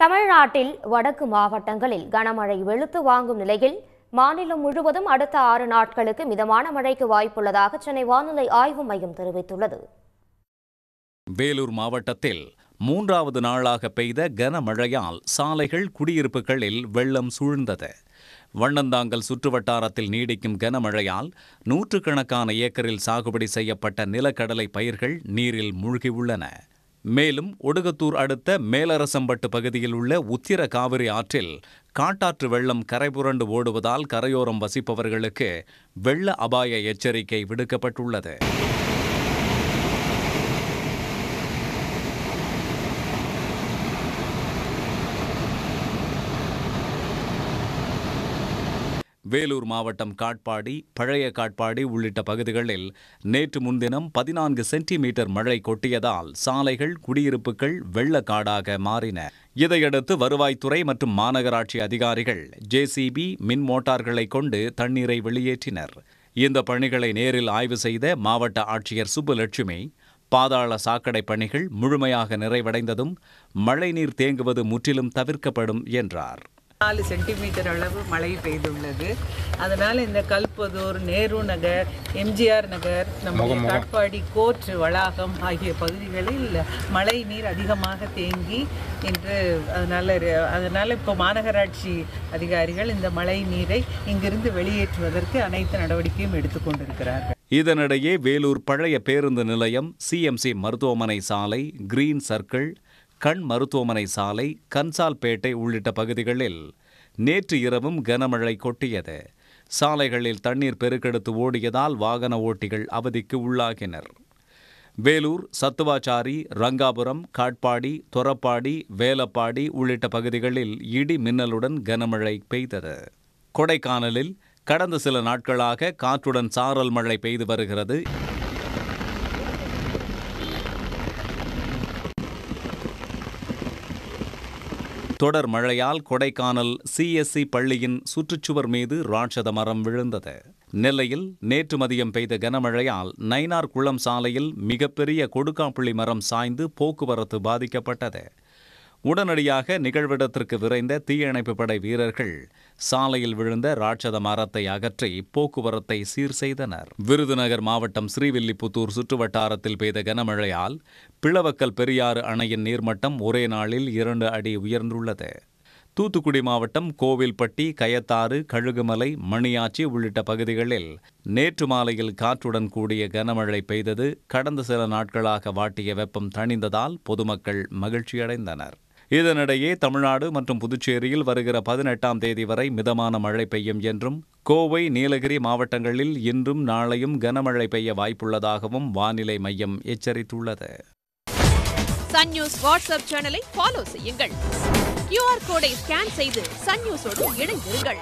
தமிழ்நாட்டில் வடக்கு மாவட்டங்களில் கனமழை வெளுத்து வாங்கும் நிலையில் மாநிலம் முழுவதும் அடுத்த ஆறு நாட்களுக்கு மிதமான மழைக்கு வாய்ப்புள்ளதாக சென்னை வானிலை ஆய்வு மையம் தெரிவித்துள்ளது. வேலூர் மாவட்டத்தில் மூன்றாவது நாளாக பெய்த கனமழையால் சாலைகள் குடியிருப்புகளில் வெள்ளம் சூழ்ந்தது. வண்ணந்தாங்கல் சுற்றுவட்டாரத்தில் நீடிக்கும் கனமழையால் நூற்றுக்கணக்கான ஏக்கரில் சாகுபடி செய்யப்பட்ட நிலக்கடலை பயிர்கள் நீரில் மூழ்கியுள்ளன. மேலும் ஒடுகத்தூர் அடுத்த மேலரசம்பட்டு பகுதியில் உள்ள உத்திர காவிரி ஆற்றில் காட்டாற்று வெள்ளம் கரைபுரண்டு ஓடுவதால் கரையோரம் வசிப்பவர்களுக்கு வெள்ள அபாய எச்சரிக்கை விடுக்கப்பட்டுள்ளது. வேலூர் மாவட்டம் காட்பாடி பழைய காட்பாடி உள்ளிட்ட பகுதிகளில் நேற்று முன்தினம் பதினான்கு சென்டிமீட்டர் மழை கொட்டியதால் சாலைகள் குடியிருப்புகள் வெள்ளக்காடாக மாறின. இதையடுத்து வருவாய்த்துறை மற்றும் மாநகராட்சி அதிகாரிகள் ஜேசிபி மின் மோட்டார்களை கொண்டு தண்ணீரை வெளியேற்றினர். இந்த பணிகளை நேரில் ஆய்வு செய்த மாவட்ட ஆட்சியர் சுப்புலட்சுமி பாதாள சாக்கடை பணிகள் முழுமையாக நிறைவடைந்ததும் மழைநீர் தேங்குவது முற்றிலும் தவிர்க்கப்படும் என்றார். நாலு சென்டிமீட்டர் அளவு மழை பெய்துள்ளது. அதனால் இந்த கல்பதூர் நேரு நகர் எம்ஜிஆர் நகர் நம்ம காட்பாடி கோர்ட் வளாகம் ஆகிய பகுதிகளில் மழை நீர் அதிகமாக தேங்கி இன்று அதனால் அதனால் இப்போ மாநகராட்சி அதிகாரிகள் இந்த மழை நீரை இங்கிருந்து வெளியேற்றுவதற்கு அனைத்து நடவடிக்கையும் எடுத்துக்கொண்டிருக்கிறார்கள் இதனிடையே வேலூர் பழைய பேருந்து நிலையம் சிஎம்சி மருத்துவமனை சாலை கிரீன் சர்க்கிள் கண் மருத்துவமனை சாலை கன்சால்பேட்டை உள்ளிட்ட பகுதிகளில் நேற்று இரவும் கனமழை கொட்டியது. சாலைகளில் தண்ணீர் பெருக்கெடுத்து ஓடியதால் வாகன ஓட்டிகள் அவதிக்கு உள்ளாகினர். வேலூர் சத்துவாச்சாரி ரங்காபுரம் காட்பாடி தொரப்பாடி வேலப்பாடி உள்ளிட்ட பகுதிகளில் இடி மின்னலுடன் கனமழை பெய்தது. கொடைக்கானலில் கடந்த சில நாட்களாக காற்றுடன் சாரல் மழை பெய்து வருகிறது. தொடர் மழையால் கொடைக்கானல் சிஎஸ்சி பள்ளியின் சுற்றுச்சுவர் மீது ராட்சத மரம் விழுந்தது. நெல்லையில் நேற்று மதியம் பெய்த கனமழையால் நைனார் குளம் சாலையில் மிகப்பெரிய கொடுக்காப்புளி மரம் சாய்ந்து போக்குவரத்து பாதிக்கப்பட்டது. உடனடியாக நிகழ்விடத்திற்கு விரைந்த தீயணைப்பு படை வீரர்கள் சாலையில் விழுந்த ராட்சத மரத்தை அகற்றி போக்குவரத்தை சீர் செய்தனர். விருதுநகர் மாவட்டம் ஸ்ரீவில்லிபுத்தூர் சுற்றுவட்டாரத்தில் பெய்த கனமழையால் பிளவக்கல் பெரியாறு அணையின் நீர்மட்டம் ஒரே நாளில் இரண்டு அடி உயர்ந்துள்ளது. தூத்துக்குடி மாவட்டம் கோவில்பட்டி கயத்தாறு கழுகுமலை மணியாச்சி உள்ளிட்ட பகுதிகளில் நேற்று மாலையில் காற்றுடன் கூடிய கனமழை பெய்தது. கடந்த சில நாட்களாக வாட்டிய வெப்பம் தணிந்ததால் பொதுமக்கள் மகிழ்ச்சியடைந்தனர். இதனிடையே தமிழ்நாடு மற்றும் புதுச்சேரியில் வருகிற பதினெட்டாம் தேதி வரை மிதமான மழை பெய்யும் என்றும் கோவை நீலகிரி மாவட்டங்களில் இன்றும் நாளையும் கனமழை பெய்ய வாய்ப்புள்ளதாகவும் வானிலை மையம் எச்சரித்துள்ளது. சன் நியூஸ் வாட்ஸ்அப் சேனலை ஃபாலோ செய்யுங்கள். கியூஆர் கோடை ஸ்கேன் செய்து சன் நியூஸோடு இணைந்திருங்கள்.